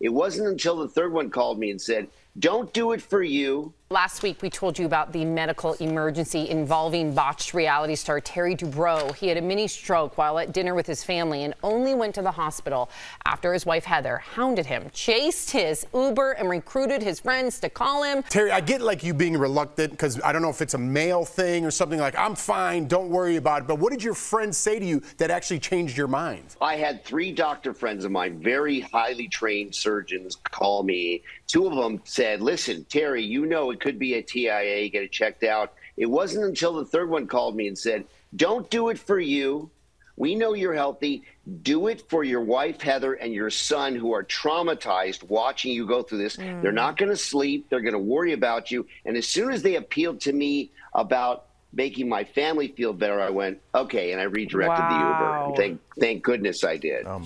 It wasn't until the third one called me and said, Don't do it for you. Last week, we told you about the medical emergency involving botched reality star Terry Dubrow. He had a mini stroke while at dinner with his family and only went to the hospital after his wife Heather hounded him, chased his Uber, and recruited his friends to call him. Terry, I get like you being reluctant because I don't know if it's a male thing or something like, I'm fine, don't worry about it. But what did your friends say to you that actually changed your mind? I had three doctor friends of mine, very highly trained surgeons, call me. Two of them said, Listen, Terry, you know it could be a TIA, get it checked out. It wasn't until the third one called me and said, Don't do it for you. We know you're healthy. Do it for your wife, Heather, and your son who are traumatized watching you go through this. Mm. They're not going to sleep. They're going to worry about you. And as soon as they appealed to me about making my family feel better, I went, okay. And I redirected wow. the Uber. Thank, thank goodness I did. Oh